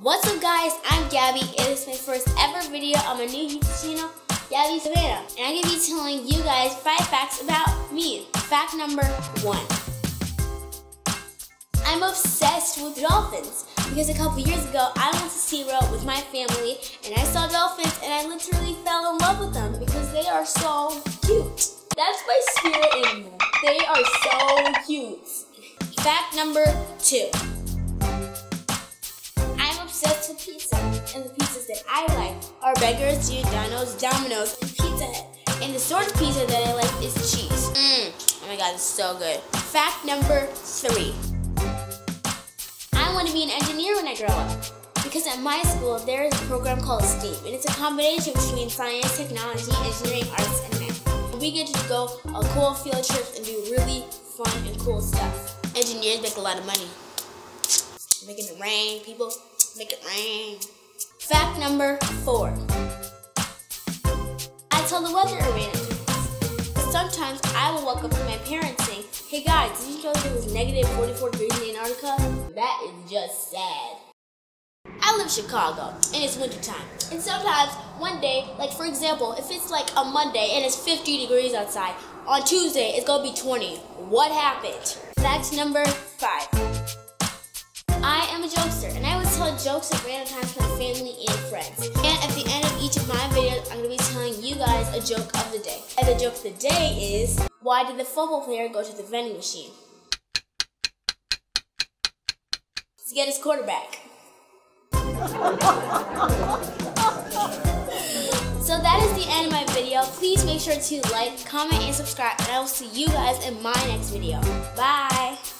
What's up guys, I'm Gabby and is my first ever video on my new YouTube channel, Gabby Savannah. And I'm going to be telling you guys 5 facts about me. Fact number 1. I'm obsessed with dolphins because a couple years ago I went to SeaWorld with my family and I saw dolphins and I literally fell in love with them because they are so cute. That's my spirit animal. They are so cute. Fact number 2 and the pizzas that I like are Beggars, Giordano's, Domino's, and Pizza Hut. And the sort of pizza that I like is cheese. Mmm, oh my god, it's so good. Fact number three. I want to be an engineer when I grow up. Because at my school, there is a program called STEAM, and it's a combination between science, technology, engineering, arts, and math. We get to go on cool field trips and do really fun and cool stuff. Engineers make a lot of money. Making it rain, people. Make it rain. Fact number four. I tell the weather arena. Sometimes I will walk up to my parents saying, Hey guys, did you know it was negative 44 degrees in Antarctica? That is just sad. I live in Chicago, and it's wintertime. And sometimes, one day, like for example, if it's like a Monday and it's 50 degrees outside, on Tuesday it's gonna be 20. What happened? Fact number five. I am a jokester, and I tell jokes at random times to my family and friends. And at the end of each of my videos, I'm going to be telling you guys a joke of the day. And the joke of the day is, why did the football player go to the vending machine? To get his quarterback. So that is the end of my video. Please make sure to like, comment, and subscribe, and I will see you guys in my next video. Bye!